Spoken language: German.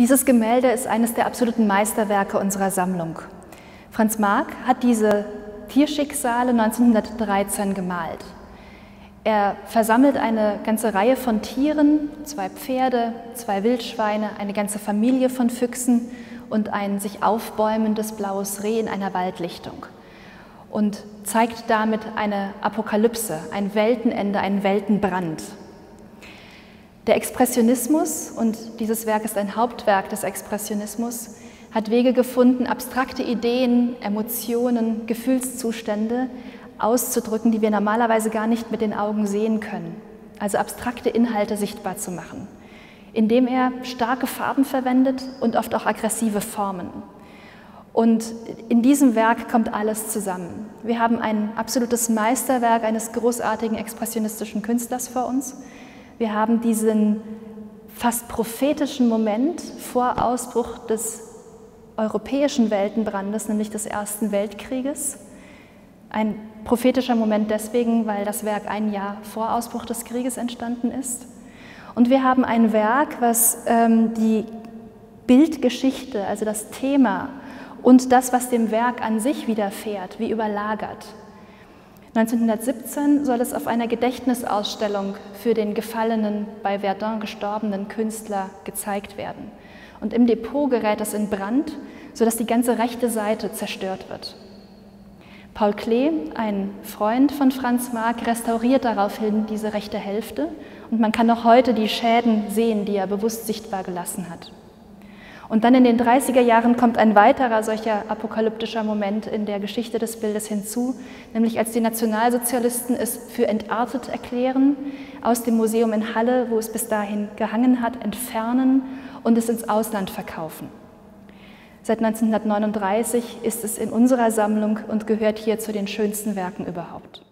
Dieses Gemälde ist eines der absoluten Meisterwerke unserer Sammlung. Franz Marc hat diese Tierschicksale 1913 gemalt. Er versammelt eine ganze Reihe von Tieren, zwei Pferde, zwei Wildschweine, eine ganze Familie von Füchsen und ein sich aufbäumendes blaues Reh in einer Waldlichtung und zeigt damit eine Apokalypse, ein Weltenende, einen Weltenbrand. Der Expressionismus, und dieses Werk ist ein Hauptwerk des Expressionismus, hat Wege gefunden, abstrakte Ideen, Emotionen, Gefühlszustände auszudrücken, die wir normalerweise gar nicht mit den Augen sehen können. Also abstrakte Inhalte sichtbar zu machen, indem er starke Farben verwendet und oft auch aggressive Formen. Und in diesem Werk kommt alles zusammen. Wir haben ein absolutes Meisterwerk eines großartigen expressionistischen Künstlers vor uns wir haben diesen fast prophetischen Moment vor Ausbruch des europäischen Weltenbrandes, nämlich des Ersten Weltkrieges. Ein prophetischer Moment deswegen, weil das Werk ein Jahr vor Ausbruch des Krieges entstanden ist. Und wir haben ein Werk, was ähm, die Bildgeschichte, also das Thema und das, was dem Werk an sich widerfährt, wie überlagert. 1917 soll es auf einer Gedächtnisausstellung für den gefallenen, bei Verdun gestorbenen Künstler gezeigt werden. Und im Depot gerät es in Brand, sodass die ganze rechte Seite zerstört wird. Paul Klee, ein Freund von Franz Marc, restauriert daraufhin diese rechte Hälfte und man kann noch heute die Schäden sehen, die er bewusst sichtbar gelassen hat. Und dann in den 30er Jahren kommt ein weiterer solcher apokalyptischer Moment in der Geschichte des Bildes hinzu, nämlich als die Nationalsozialisten es für entartet erklären, aus dem Museum in Halle, wo es bis dahin gehangen hat, entfernen und es ins Ausland verkaufen. Seit 1939 ist es in unserer Sammlung und gehört hier zu den schönsten Werken überhaupt.